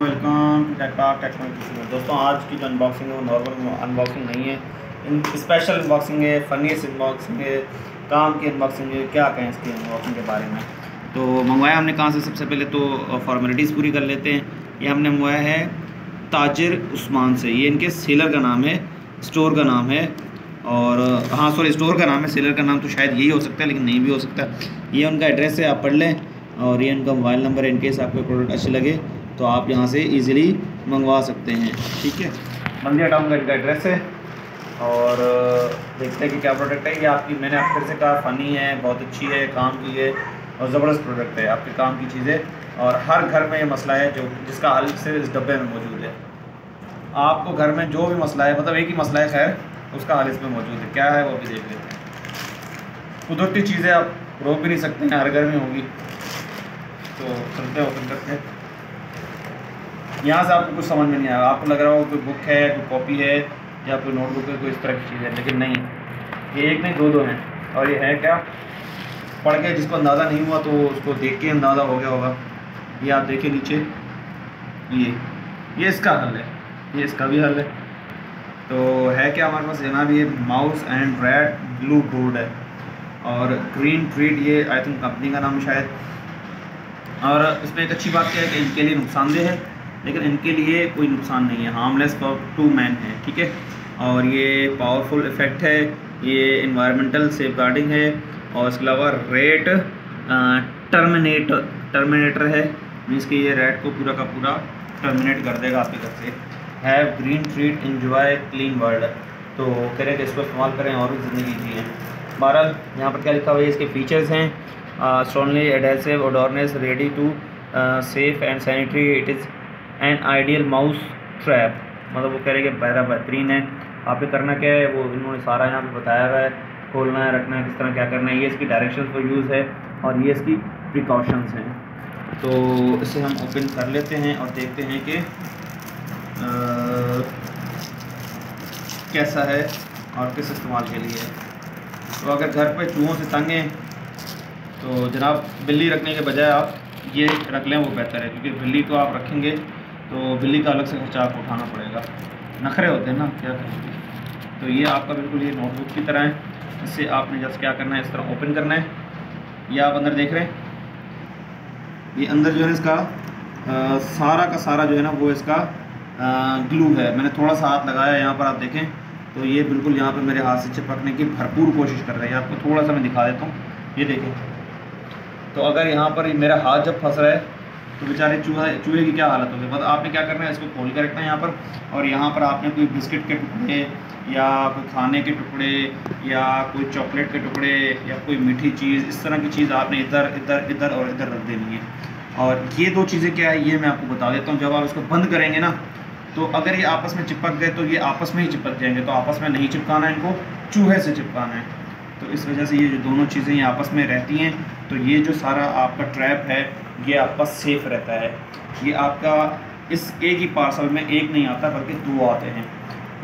Welcome दोस्तों, आज की जो अनबॉक्सिंग है, वो नॉर्मल अनबॉक्सिंग नहीं है। इन स्पेशल अनबॉक्सिंग है फनीस अनबॉक्सिंग है, काम की अनबॉक्सिंग है, क्या कहें इसकी अनबॉक्सिंग के बारे में। तो मंगवाया हमने कहाँ से? सबसे पहले तो फॉर्मेलिटीज़ पूरी कर लेते हैं। ये हमने मंगवाया है ताजिर उस्मान से। ये इनके सेलर का नाम है स्टोर का नाम है। और हाँ सॉरी स्टोर का नाम है सेलर का नाम तो शायद यही हो सकता है, लेकिन नहीं भी हो सकता। ये उनका एड्रेस है, आप पढ़ लें। और ये उनका मोबाइल नंबर है इनकेस आपको प्रोडक्ट अच्छे लगे। तो आप यहाँ से इजीली मंगवा सकते हैं। ठीक है? बंदिया टाउन का इनका एड्रेस है। और देखते हैं कि क्या प्रोडक्ट है। ये आपकी, मैंने आप फिर से कहा फ़नी है, बहुत अच्छी है, काम की है और ज़बरदस्त प्रोडक्ट है। आपके काम की चीज़ें। और हर घर में ये मसला है, जो, जिसका हल सिर्फ़ इस डब्बे में मौजूद है। आपको घर में जो भी मसला है मतलब एक ही मसला है, खैर, उसका हल इसमें मौजूद है। क्या है, वो भी देख लेते हैं। कुदरती चीज़ें आप रोक भी नहीं सकते हैं, हर घर में होगी। तो चलते ओपन करते हैं। यहाँ से आपको कुछ समझ में नहीं आया। आपको लग रहा होगा कोई बुक है, कोई कॉपी है, या कोई नोटबुक है, कोई इस तरह की चीज़ है, लेकिन नहीं। ये एक नहीं, दो दो हैं। और ये है क्या? पढ़ के जिसको अंदाज़ा नहीं हुआ तो उसको देख के अंदाज़ा हो गया होगा। ये आप देखिए नीचे। ये ये इसका हल है। ये इसका भी हल है। तो है क्या हमारे पास? जनाब ये mouse and rat glue board है। और ग्रीन ट्रीट ये आई थिंक कंपनी का नाम शायद। और इसमें एक अच्छी बात क्या है कि इनके लिए नुकसानदेह है। लेकिन इनके लिए कोई नुकसान नहीं है। हार्मलेस फॉर टू मैन है, ठीक है? और ये पावरफुल इफ़ेक्ट है, ये इन्वायरमेंटल सेफ़ गार्डिंग है, और इसके अलावा रेट टर्मिनेटर टर्मिनेटर है मीन्स कि ये रेड को पूरा का पूरा टर्मिनेट कर देगा आपके घर से। Have green treat enjoy clean world तो कह रहे कि इसको इस्तेमाल करें और भी ज़िंदगी जिए। बहरहाल, यहाँ पर क्या लिखा हुआ है? इसके फीचर्स हैं। Strongly adhesive odourless ready to safe and sanitary it is an ideal mouse trap. मतलब वो कह रहे हैं कि बहरा बेहतरीन है। आपको करना क्या है, वो इन्होंने सारा यहाँ पे बताया हुआ है। खोलना है, रखना है, किस तरह क्या करना है। ये इसकी डायरेक्शन फॉर यूज़ है और ये इसकी प्रिकॉशंस हैं। तो इसे हम ओपन कर लेते हैं और देखते हैं कि कैसा है और किस इस्तेमाल के लिए। तो अगर घर पे चूहों से तंग हैं तो जनाब बिल्ली रखने के बजाय आप ये रख लें, वो बेहतर है। क्योंकि बिल्ली को आप रखेंगे तो बिल्ली का अलग से खर्चा आपको उठाना पड़ेगा। नखरे होते हैं ना क्या करेंगे तो ये आपका बिल्कुल ये नोटबुक की तरह है। इससे आपने जस्ट क्या करना है इस तरह ओपन करना है। ये आप अंदर देख रहे हैं। ये अंदर जो है इसका आ, सारा का सारा जो है ना वो इसका ग्लू है। मैंने थोड़ा सा हाथ लगाया यहाँ पर आप देखें तो ये बिल्कुल यहाँ पर मेरे हाथ से चिपकने की भरपूर कोशिश कर रही है। आपको थोड़ा सा मैं दिखा देता हूँ। ये देखें। तो अगर यहाँ पर मेरा हाथ जब फंस रहा है तो बेचारे चूहा, चूहे की क्या हालत होगी? बस आपने क्या करना है, इसको खोल कर रखना है यहाँ पर और यहाँ पर आपने कोई बिस्किट के टुकड़े या कोई खाने के टुकड़े या कोई चॉकलेट के टुकड़े या कोई मीठी चीज़, इस तरह की चीज़ आपने इधर इधर इधर और इधर रख देनी है। और ये दो चीज़ें क्या है, ये मैं आपको बता देता हूँ। जब आप इसको बंद करेंगे ना तो अगर ये आपस में चिपक गए तो ये आपस में ही चिपक जाएँगे। तो आपस में नहीं चिपकाना है इनको, चूहे से चिपकाना है। इस वजह से ये जो दोनों चीज़ें ये आपस में रहती हैं तो ये जो सारा आपका ट्रैप है, ये आपका सेफ़ रहता है। ये आपका इस एक ही पार्सल में एक नहीं आता, बल्कि दो आते हैं।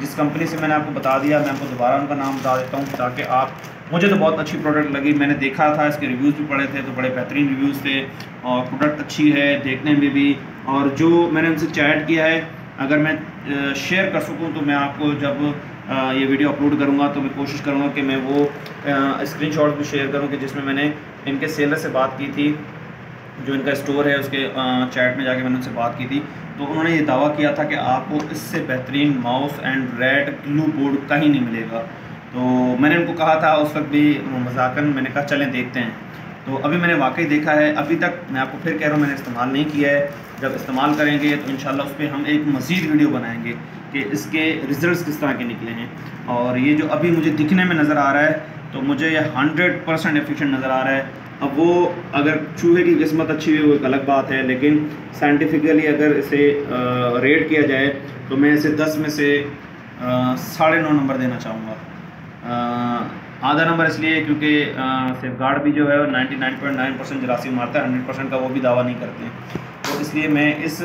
जिस कंपनी से मैंने आपको बता दिया, मैं आपको दोबारा उनका नाम बता देता हूँ ताकि आप, मुझे तो बहुत अच्छी प्रोडक्ट लगी। मैंने देखा था, इसके रिव्यूज़ भी पढ़े थे तो बड़े बेहतरीन रिव्यूज़ थे, और प्रोडक्ट अच्छी है, देखने में भी। और जो मैंने उनसे चैट किया है, अगर मैं शेयर कर सकूँ तो मैं आपको जब ये वीडियो अपलोड करूँगा तो मैं कोशिश करूँगा कि मैं वो स्क्रीन भी शेयर करूँ कि जिसमें मैंने इनके सेलर से बात की थी, जो इनका स्टोर है, उसके चैट में जाके मैंने उनसे बात की थी। तो उन्होंने ये दावा किया था कि आपको इससे बेहतरीन mouse and rat glue board कहीं नहीं मिलेगा। तो मैंने उनको कहा था, उस वक्त भी मजाकन मैंने कहा, चलें, देखते हैं। तो अभी मैंने वाकई देखा है, अभी तक मैं आपको फिर कह रहा हूँ मैंने इस्तेमाल नहीं किया है। जब इस्तेमाल करेंगे तो इन उस पर हम एक मज़ीद वीडियो बनाएँगे कि इसके रिज़ल्ट किस तरह के निकले हैं। और ये जो अभी मुझे दिखने में नज़र आ रहा है तो मुझे ये हंड्रेड परसेंट एफिशेंट नज़र आ रहा है। अब वो अगर चूहे की किस्मत अच्छी हुई वो एक अलग बात है, लेकिन साइंटिफिकली अगर इसे रेट किया जाए तो मैं इसे दस में से साढ़े नौ नंबर देना चाहूँगा। आधा नंबर इसलिए क्योंकि सेफ़ गार्ड भी जो है ninety nine point nine percent जरासीम मारता है हंड्रेड परसेंट का वो भी दावा नहीं करते हैं। तो इसलिए मैं इस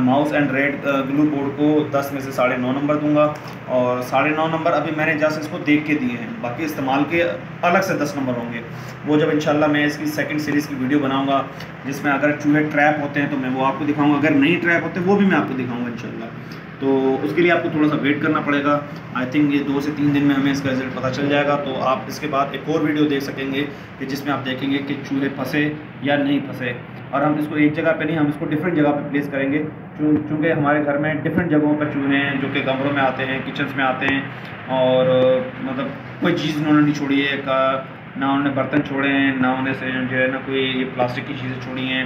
mouse and rat glue board को 10 में से साढ़े नौ नंबर दूँगा और साढ़े नौ नंबर अभी मैंने जस्ट इसको देख के दिए हैं। बाकी इस्तेमाल के अलग से 10 नंबर होंगे। वो जब इंशाल्लाह मैं इसकी सेकंड सीरीज़ की वीडियो बनाऊँगा, जिसमें अगर चूहे ट्रैप होते हैं तो मैं वो आपको दिखाऊँगा। अगर नहीं ट्रैप होते, वो भी मैं आपको दिखाऊँगा इंशाल्लाह। तो उसके लिए आपको थोड़ा सा वेट करना पड़ेगा। आई थिंक ये दो से तीन दिन में हमें इसका रिज़ल्ट पता चल जाएगा। तो आप इसके बाद एक और वीडियो देख सकेंगे कि जिसमें आप देखेंगे कि चूहे फंसे या नहीं फंसे। और हम इसको एक जगह पे नहीं, हम इसको डिफरेंट जगह पे प्लेस करेंगे। चूँकि हमारे घर में डिफरेंट जगहों पर चूहे हैं, जो कि कमरों में आते हैं किचन्स में आते हैं, और मतलब कोई चीज़ उन्होंने नहीं छोड़ी है, का, ना उन्होंने बर्तन छोड़े हैं, ना उन्हें से जो है ना कोई ये प्लास्टिक की चीज़ें छोड़ी हैं,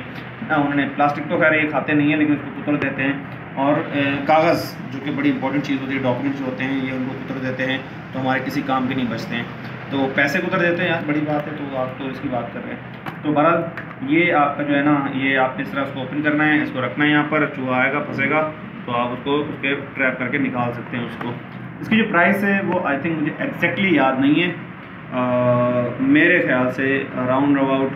ना उन्होंने प्लास्टिक तो खैर ये खाते नहीं हैं, लेकिन उसको कुतर देते हैं। और कागज़ जो कि बड़ी इंपॉर्टेंट चीज़ होती है डॉक्यूमेंट्स होते हैं ये उनको कुतर देते हैं तो हमारे किसी काम के नहीं बचते हैं। तो पैसे कुतर देते हैं यार बड़ी बात है तो आप तो इसकी बात कर रहे हैं। तो बहरहाल ये आपका जो है ना ये आपने इस तरह उसको ओपन करना है इसको रखना है यहाँ पर चूहा आएगा फंसेगा तो आप उसको उसके ट्रैप करके निकाल सकते हैं उसको। इसकी जो प्राइस है वो आई थिंक मुझे एग्जैक्टली याद नहीं है। आ, मेरे ख्याल से अराउंड अबाउट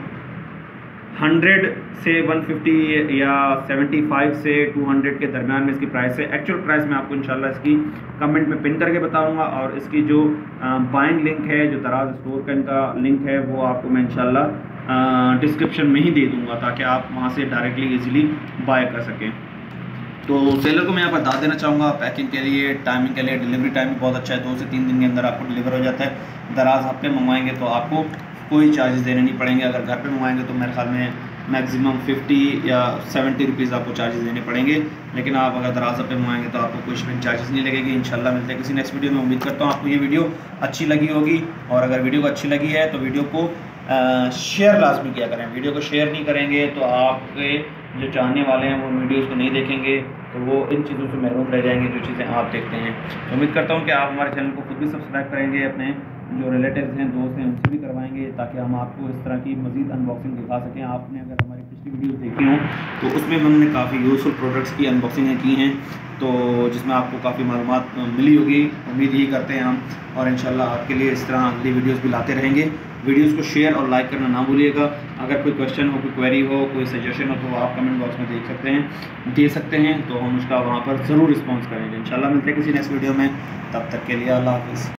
हंड्रेड से 150 या 75 से 200 के दरमियान में इसकी प्राइस है। एक्चुअल प्राइस मैं आपको इंशाल्लाह इसकी कमेंट में पिन करके बताऊँगा और इसकी जो बाइंग लिंक है, जो दराज स्टोर का इनका लिंक है, वो आपको मैं इंशाल्लाह डिस्क्रिप्शन में ही दे दूँगा ताकि आप वहाँ से डायरेक्टली इजीली बाय कर सकें। तो सेलर को मैं यहाँ पर बता देना चाहूँगा। पैकिंग के लिए टाइमिंग के लिए डिलीवरी टाइम बहुत अच्छा है। दो से तीन दिन के अंदर आपको डिलीवर हो जाता है। दराज हफ़्ते मंगवाएँगे तो आपको कोई चार्जेस देने नहीं पड़ेंगे। अगर घर पे मंगाएँगे तो मेरे ख्याल में मैक्सिमम 50 या 70 रुपीज़ आपको चार्जेस देने पड़ेंगे। लेकिन आप अगर दराजा पे मंगाएँगे तो आपको कोई शिपिंग चार्जेस नहीं लगेगी। इंशाल्लाह मिलते हैं किसी नेक्स्ट वीडियो में। उम्मीद करता हूँ आपको ये वीडियो अच्छी लगी होगी। और अगर वीडियो को अच्छी लगी है तो वीडियो को शेयर लाजमी किया करें। वीडियो को शेयर नहीं करेंगे तो आपके जो चाहने वाले हैं वो वीडियोज़ को नहीं देखेंगे। तो वो इन चीज़ों से महरूम रह जाएँगे जो चीज़ें आप देखते हैं। उम्मीद करता हूँ कि आप हमारे चैनल को खुद भी सब्सक्राइब करेंगे अपने। जो रिलेटिव्स हैं, दोस्त हैं, उनसे भी करवाएँगे ताकि हम आपको इस तरह की मज़ीद अनबॉक्सिंग दिखा सकें। आपने अगर हमारी पिछली वीडियो देखी हो तो उसमें हमने काफ़ी यूज़फुल प्रोडक्ट्स की अनबॉक्सिंग की हैं। तो जिसमें आपको काफ़ी मालूम मिली होगी। उम्मीद यही करते हैं हम और इन आपके लिए इस तरह अगली वीडियोज़ भी लाते रहेंगे। वीडियोज़ को शेयर और लाइक करना ना भूलिएगा। अगर कोई क्वेश्चन हो, कोई क्वेरी हो, कोई सजेशन हो तो आप कमेंट बॉक्स में देख सकते हैं। दे सकते हैं तो हम उसका वहाँ पर ज़रूर रिस्पॉन्स करेंगे। इंशाल्लाह मिलते हैं किसी नेक्स्ट वीडियो में। तब तक के लिए अल्लाह हाफ़